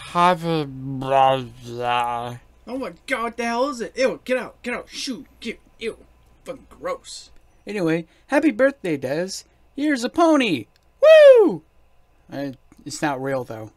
Happy birthday. Oh my god, what the hell is it? Ew, get out, get out, shoot, get, ew, fucking gross. Anyway, happy birthday, Des. Here's a pony. Woo! I, it's not real, though.